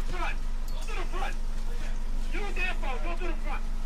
front. Go to the front. You don't. Go to the front.